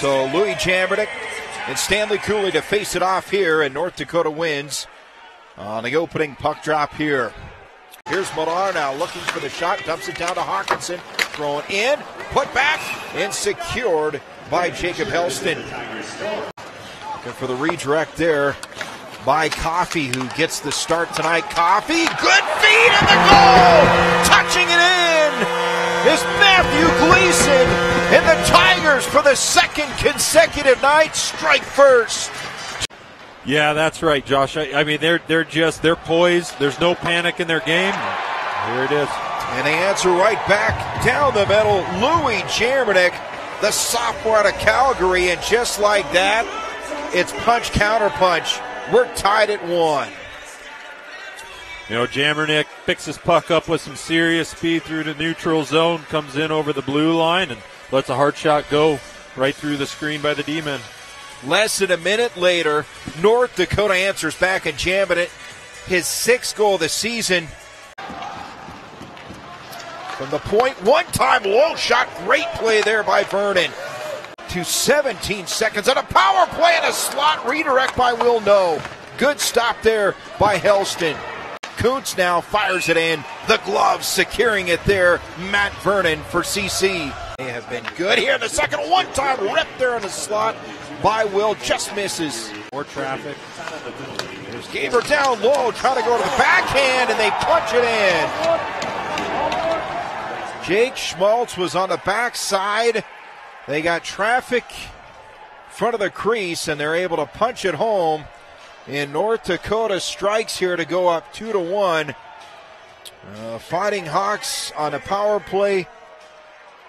So Louis Jamernik and Stanley Cooley to face it off here, and North Dakota wins on the opening puck drop here. Here's Millar now looking for the shot, dumps it down to Hawkinson, thrown in, put back, and secured by Jacob Helston. Looking for the redirect there by Coffee, who gets the start tonight. Coffee, good feed in the goal! Touching it in is Matthew Gleason, in the Tigers for the second consecutive night strike first. Yeah, that's right, Josh. I, I, mean, they're they're just they're poised. There's no panic in their game. Here it is. And they answer right back down the middle. Louis Jamernik, the sophomore out of Calgary, and just like that, it's punch counter punch. We're tied at one. You know, Jamernik picks his puck up with some serious speed through the neutral zone, comes in over the blue line, and lets a hard shot go right through the screen by the D-men. Less than a minute later, North Dakota answers back and jamming it. His sixth goal of the season. From the point, one time low shot, great play there by Vernon. To 17 seconds and a power play and a slot redirect by Will No. Good stop there by Helston. Kuntz now fires it in. The gloves securing it there. Matt Vernon for CC. They have been good here in the second. One time rip there in the slot by Will. Just misses. More traffic. There's Gaber down low, trying to go to the backhand, and they punch it in. Jake Schmaltz was on the backside. They got traffic front of the crease, and they're able to punch it home. And North Dakota strikes here to go up two to one. Uh, Fighting Hawks on a power play.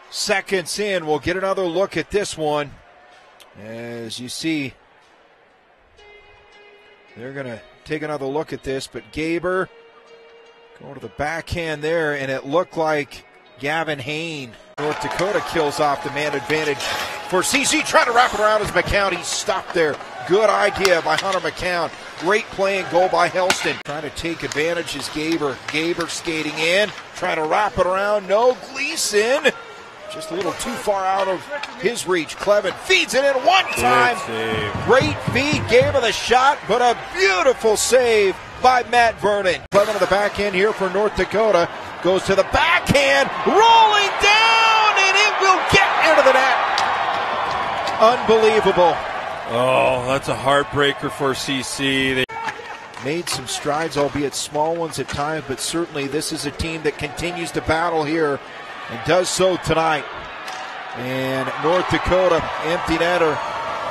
Seconds in, we'll get another look at this one. As you see, they're going to take another look at this, but Gaber going to the backhand there, and it looked like Gavin Hain. North Dakota kills off the man advantage for CC, trying to wrap it around as McCown. He stopped there. Good idea by Hunter McCown. Great play and goal by Helston. Trying to take advantage is Gaber. Gaber skating in, trying to wrap it around. No, Gleason. Just a little too far out of his reach. Kleven feeds it in one time. Great feed, Gaber the shot, but a beautiful save by Matt Vernon. Kleven to the back end here for North Dakota. Goes to the backhand, rolling down, and it will get into the net. Unbelievable. Oh, that's a heartbreaker for CC. They made some strides, albeit small ones at times, but certainly this is a team that continues to battle here and does so tonight. And North Dakota, empty netter.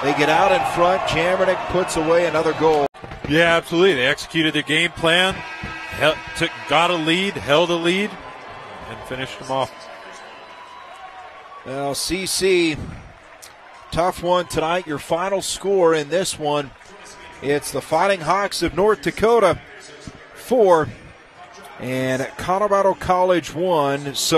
They get out in front. Jamernik puts away another goal. Yeah, absolutely. They executed their game plan, held, took, got a lead, held a lead, and finished them off. Now, CC, tough one tonight. Your final score in this one, it's the Fighting Hawks of North Dakota, four, and Colorado College one. So